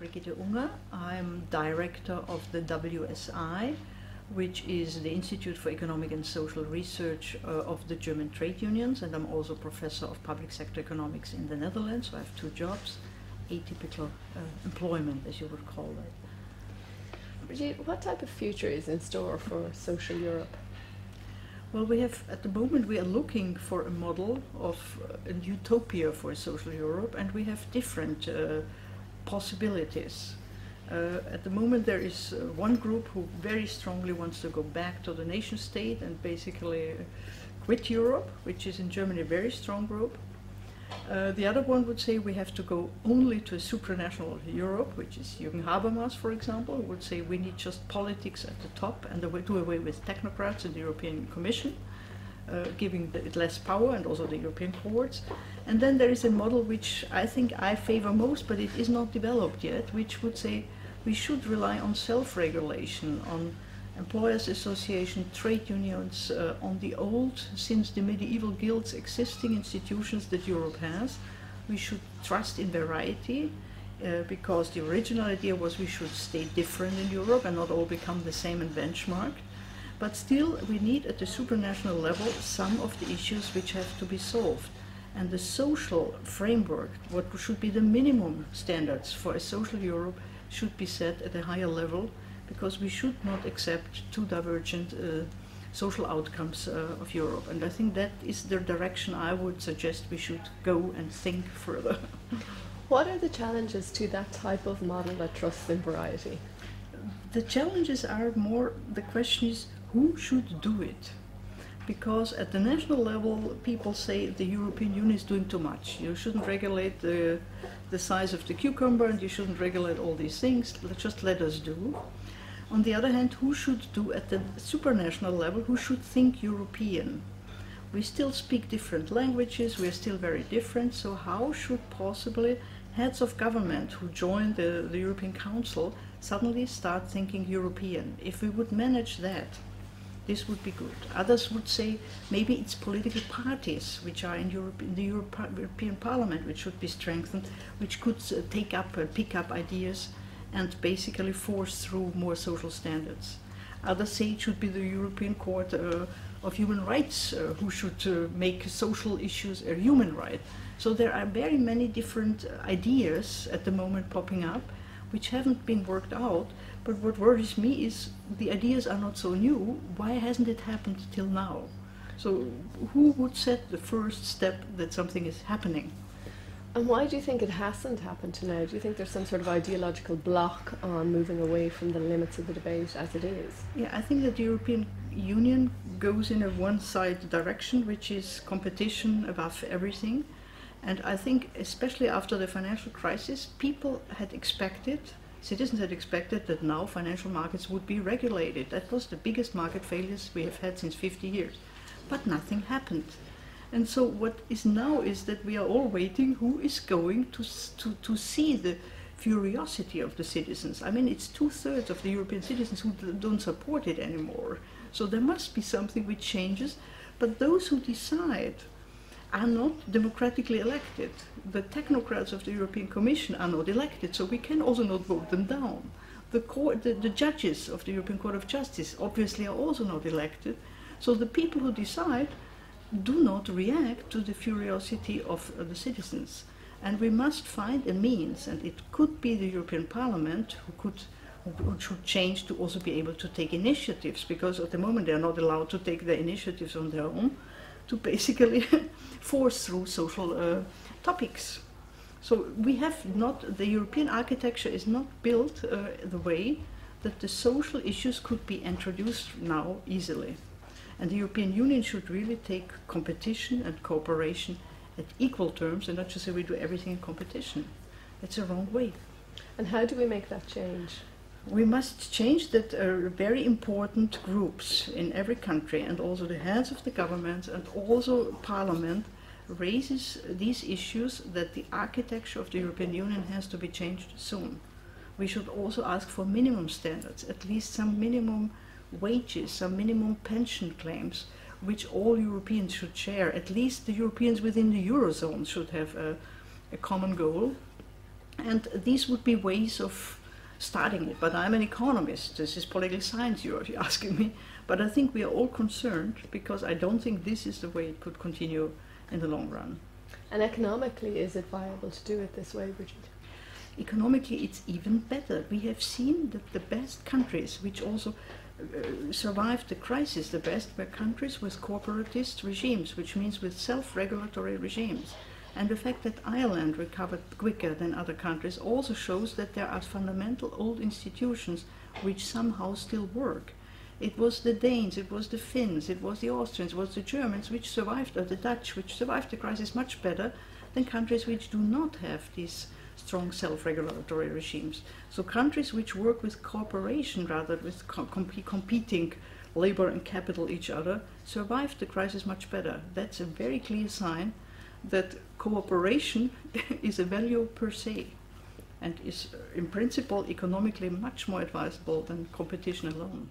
Unger. I'm director of the WSI, which is the Institute for Economic and Social Research uh, of the German trade unions, and I'm also professor of public sector economics in the Netherlands. So I have two jobs, atypical uh, employment, as you would call it. Brigitte, what type of future is in store for social Europe? Well, we have at the moment we are looking for a model of uh, a utopia for social Europe, and we have different uh, possibilities. Uh, at the moment, there is uh, one group who very strongly wants to go back to the nation state and basically uh, quit Europe, which is in Germany a very strong group. Uh, the other one would say we have to go only to a supranational Europe, which is Jürgen Habermas, for example, would say we need just politics at the top and do away with technocrats in the European Commission, uh, giving it less power and also the European courts. And then there is a model which I think I favor most, but it is not developed yet, which would say we should rely on self-regulation, on employers association, trade unions, uh, on the old, since the medieval guilds, existing institutions that Europe has. We should trust in variety, uh, because the original idea was we should stay different in Europe and not all become the same and benchmark. But still, we need at the supranational level some of the issues which have to be solved. And the social framework, what should be the minimum standards for a social Europe, should be set at a higher level because we should not accept too divergent uh, social outcomes uh, of Europe. And I think that is the direction I would suggest we should go and think further. what are the challenges to that type of model that trusts in variety? The challenges are more, the question is who should do it? Because at the national level, people say the European Union is doing too much. You shouldn't regulate the, the size of the cucumber and you shouldn't regulate all these things. Just let us do. On the other hand, who should do at the supranational level, who should think European? We still speak different languages, we are still very different, so how should possibly heads of government who join the, the European Council suddenly start thinking European? If we would manage that, this would be good. Others would say maybe it's political parties which are in Europe, in the Europe, European Parliament, which should be strengthened, which could uh, take up and pick up ideas and basically force through more social standards. Others say it should be the European Court uh, of Human Rights uh, who should uh, make social issues a human right. So there are very many different ideas at the moment popping up which haven't been worked out. But what worries me is the ideas are not so new. Why hasn't it happened till now? So who would set the first step that something is happening? And why do you think it hasn't happened to now? Do you think there's some sort of ideological block on moving away from the limits of the debate as it is? Yeah, I think that the European Union goes in a one-side direction, which is competition above everything. And I think, especially after the financial crisis, people had expected, citizens had expected that now financial markets would be regulated. That was the biggest market failures we have had since 50 years. But nothing happened. And so what is now is that we are all waiting who is going to, to, to see the curiosity of the citizens. I mean, it's two-thirds of the European citizens who don't support it anymore. So there must be something which changes. But those who decide are not democratically elected. The technocrats of the European Commission are not elected, so we can also not vote them down. The, court, the, the judges of the European Court of Justice obviously are also not elected. So the people who decide do not react to the curiosity of uh, the citizens. And we must find a means, and it could be the European Parliament who could who should change to also be able to take initiatives, because at the moment they are not allowed to take the initiatives on their own, to basically force through social uh, topics. So we have not, the European architecture is not built uh, the way that the social issues could be introduced now easily. And the European Union should really take competition and cooperation at equal terms and not just say we do everything in competition. It's a wrong way. And how do we make that change? We must change that uh, very important groups in every country and also the heads of the government and also parliament raises these issues that the architecture of the European Union has to be changed soon. We should also ask for minimum standards, at least some minimum wages, some minimum pension claims, which all Europeans should share. At least the Europeans within the Eurozone should have a, a common goal. And these would be ways of starting it. But I'm an economist. This is political science you're asking me. But I think we are all concerned because I don't think this is the way it could continue in the long run. And economically, is it viable to do it this way, Brigitte? Economically, it's even better. We have seen that the best countries, which also uh, survived the crisis the best, were countries with corporatist regimes, which means with self regulatory regimes. And the fact that Ireland recovered quicker than other countries also shows that there are fundamental old institutions which somehow still work. It was the Danes, it was the Finns, it was the Austrians, it was the Germans which survived, or the Dutch which survived the crisis much better than countries which do not have these strong self-regulatory regimes. So countries which work with cooperation rather with com competing labor and capital each other survived the crisis much better. That's a very clear sign that cooperation is a value per se and is uh, in principle economically much more advisable than competition alone.